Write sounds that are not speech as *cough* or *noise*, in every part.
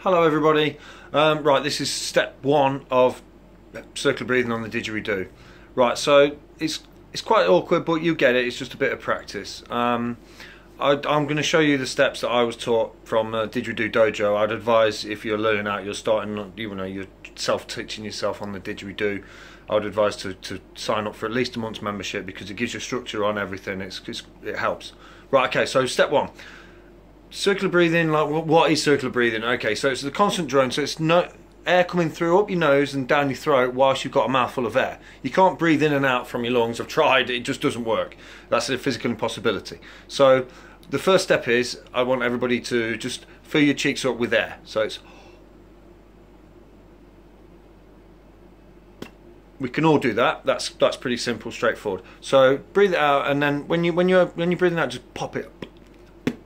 Hello everybody. Um, right, this is step one of circular breathing on the didgeridoo. Right, so it's it's quite awkward, but you get it. It's just a bit of practice. Um, I, am going to show you the steps that I was taught from uh, Didgeridoo Dojo. I'd advise if you're learning out, you're starting, you know, you're self-teaching yourself on the didgeridoo. I would advise to, to sign up for at least a month's membership because it gives you structure on everything. It's, it's it helps. Right, okay. So step one circular breathing like what is circular breathing? Okay so it's the constant drone so it's no air coming through up your nose and down your throat whilst you've got a mouthful of air. You can't breathe in and out from your lungs. I've tried it just doesn't work. That's a physical impossibility. So the first step is i want everybody to just fill your cheeks up with air. So it's we can all do that. That's that's pretty simple straightforward. So breathe it out and then when you when you're when you're breathing out just pop it.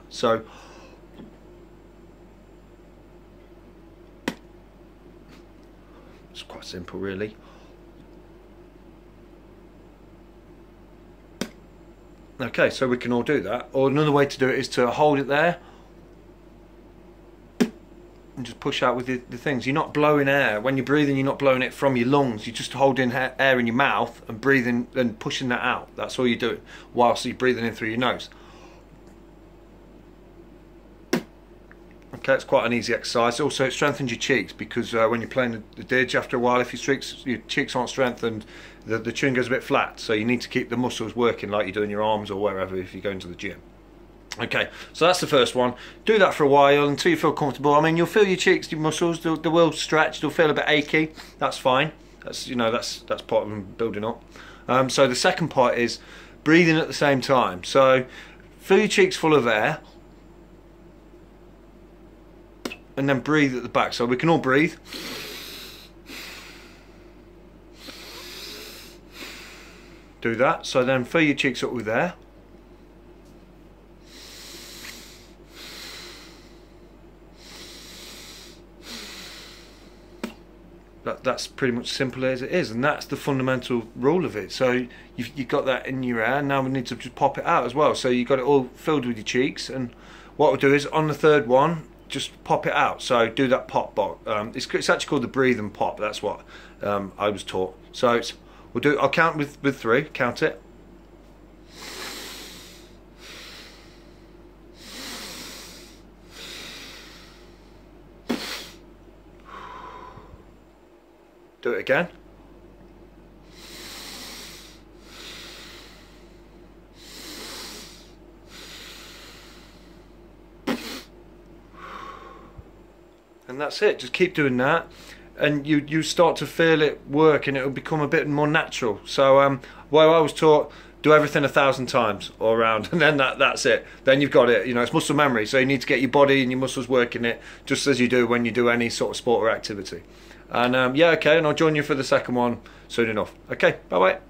So It's quite simple really. Okay, so we can all do that. Or another way to do it is to hold it there and just push out with the, the, things. You're not blowing air. When you're breathing, you're not blowing it from your lungs. You're just holding air in your mouth and breathing and pushing that out. That's all you're doing whilst you're breathing in through your nose. Okay, it's quite an easy exercise. Also, it strengthens your cheeks because uh, when you're playing the, the after a while, if your cheeks, your cheeks aren't strengthened, the, the tune goes a bit flat. So you need to keep the muscles working like you do in your arms or wherever if you're going to the gym. Okay, so that's the first one. Do that for a while until you feel comfortable. I mean, you'll feel your cheeks, your muscles, they will stretch, they'll feel a bit achy. That's fine. That's you know that's that's part of them building up. Um, so the second part is breathing at the same time. So fill your cheeks full of air and then breathe at the back. So we can all breathe. Do that. So then fill your cheeks up with air. That, that's pretty much simple as it is and that's the fundamental rule of it so you've, you've got that in your air now we need to just pop it out as well so you've got it all filled with your cheeks and what we'll do is on the third one just pop it out. So do that pop box. Um, it's, it's, actually called the breathe and pop. That's what um, I was taught. So we'll do. I'll count with with three. Count it. Do it again. And that's it just keep doing that. And you you start to feel it work and it'll become a bit more natural. So um well I was taught do everything a thousand times all around *laughs* and then that that's it. Then you've got it you know it's muscle memory so you need to get your body and your muscles working it just as you do when you do any sort of sport or activity. And um, yeah okay and I'll join you for the second one soon enough. Okay bye bye